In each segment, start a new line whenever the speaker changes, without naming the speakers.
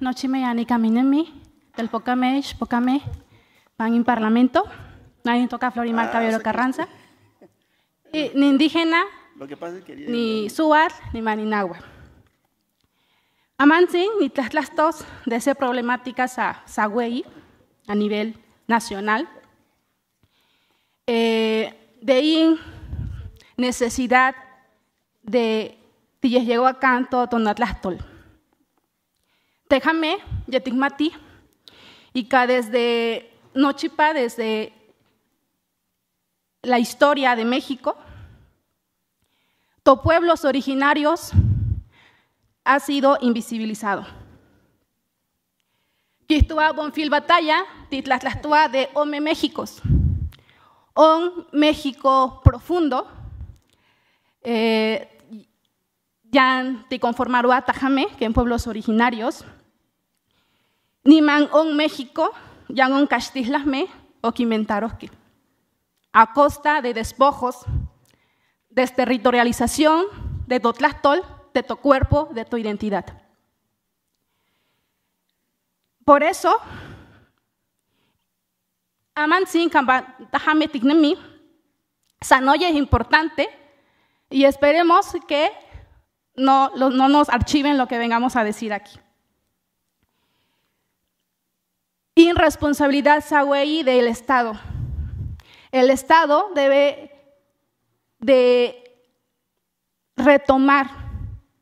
nochime yani caminemi, del pocame, pocame, van en parlamento, nadie toca Florimar
Ah,
Caballero
que-
Carranza, y, ni indígena,
Lo que pasa es que...
ni suar, ni maninagua. Amansin, ni tlastos de ser problemáticas a Sagüey a nivel nacional. Eh, de ahí, necesidad de llegó a canto Tonatlastol. Déjame, Yetigmati, y que desde Nochipa, desde la historia de México, pueblos originarios ha sido invisibilizado. Quistua Bonfil Batalla, Titlatlastua de Ome Méxicos. Un México profundo, eh, ya te conformaron a Tajame, que en pueblos originarios, Niman on México, ya on Castizlasme, o Quimentaroski, a costa de despojos, desterritorialización de tu tlastol, de tu cuerpo, de tu identidad. Por eso, Amansin Kamba Tajame Tignemi, Sanoye es importante y esperemos que no, no nos archiven lo que vengamos a decir aquí. Irresponsabilidad Sagüey del Estado. El Estado debe de retomar,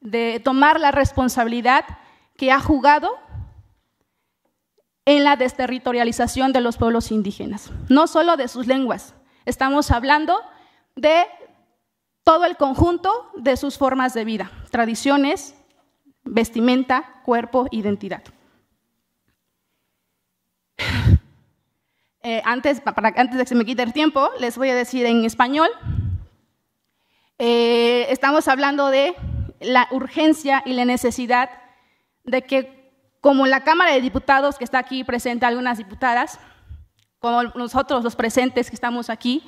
de tomar la responsabilidad que ha jugado en la desterritorialización de los pueblos indígenas, no solo de sus lenguas, estamos hablando de todo el conjunto de sus formas de vida, tradiciones, vestimenta, cuerpo, identidad. Eh, antes, antes de que se me quite el tiempo, les voy a decir en español. Eh, estamos hablando de la urgencia y la necesidad de que, como la Cámara de Diputados, que está aquí presente, algunas diputadas, como nosotros los presentes que estamos aquí,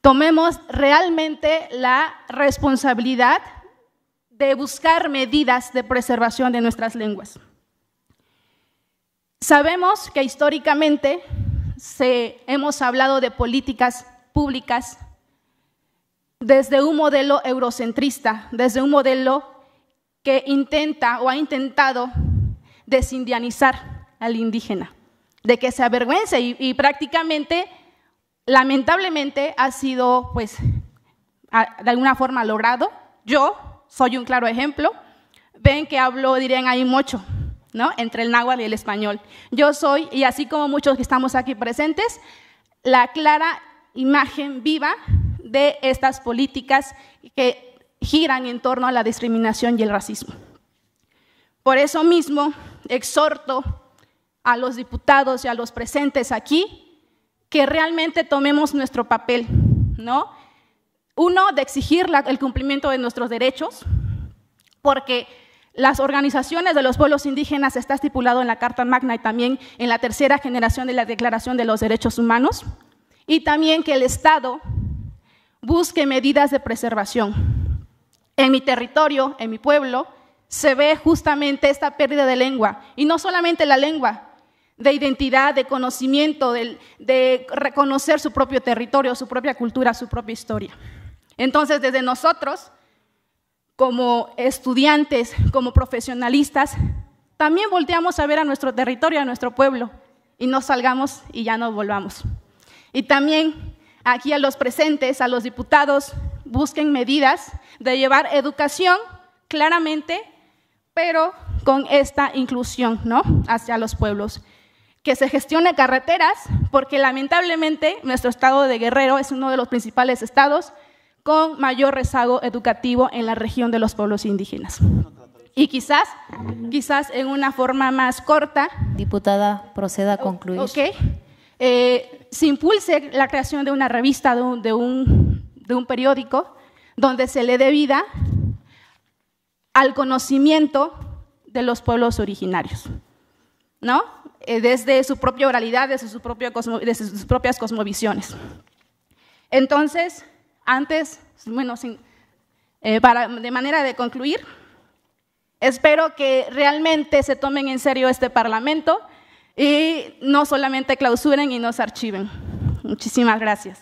tomemos realmente la responsabilidad de buscar medidas de preservación de nuestras lenguas. Sabemos que históricamente se, hemos hablado de políticas públicas desde un modelo eurocentrista, desde un modelo que intenta o ha intentado desindianizar al indígena, de que se avergüence y, y prácticamente, lamentablemente, ha sido, pues, de alguna forma logrado. Yo soy un claro ejemplo. Ven que hablo, dirían ahí mucho, ¿no? Entre el náhuatl y el español. Yo soy, y así como muchos que estamos aquí presentes, la clara imagen viva de estas políticas que giran en torno a la discriminación y el racismo. Por eso mismo exhorto a los diputados y a los presentes aquí que realmente tomemos nuestro papel, ¿no? Uno, de exigir el cumplimiento de nuestros derechos, porque las organizaciones de los pueblos indígenas está estipulado en la Carta Magna y también en la tercera generación de la Declaración de los Derechos Humanos, y también que el Estado busque medidas de preservación. En mi territorio, en mi pueblo, se ve justamente esta pérdida de lengua, y no solamente la lengua, de identidad, de conocimiento, de, reconocer su propio territorio, su propia cultura, su propia historia. Entonces, desde nosotros, como estudiantes, como profesionalistas, también volteamos a ver a nuestro territorio, a nuestro pueblo, y no salgamos y ya no volvamos. Y también aquí a los presentes, a los diputados, busquen medidas de llevar educación claramente, pero con esta inclusión ¿no? hacia los pueblos. Que se gestione carreteras, porque lamentablemente nuestro estado de Guerrero es uno de los principales estados con mayor rezago educativo en la región de los pueblos indígenas. Y quizás, quizás en una forma más corta,
Diputada, proceda a concluir.
Ok. Eh, se impulse la creación de una revista, de un, de, un, de un periódico, donde se le dé vida al conocimiento de los pueblos originarios, ¿no? Eh, desde su propia oralidad, desde, su propio cosmo- sus propias cosmovisiones. Entonces, antes, bueno, eh, para, de manera de concluir, Espero que realmente se tomen en serio este Parlamento y no solamente clausuren y nos archiven. Muchísimas gracias.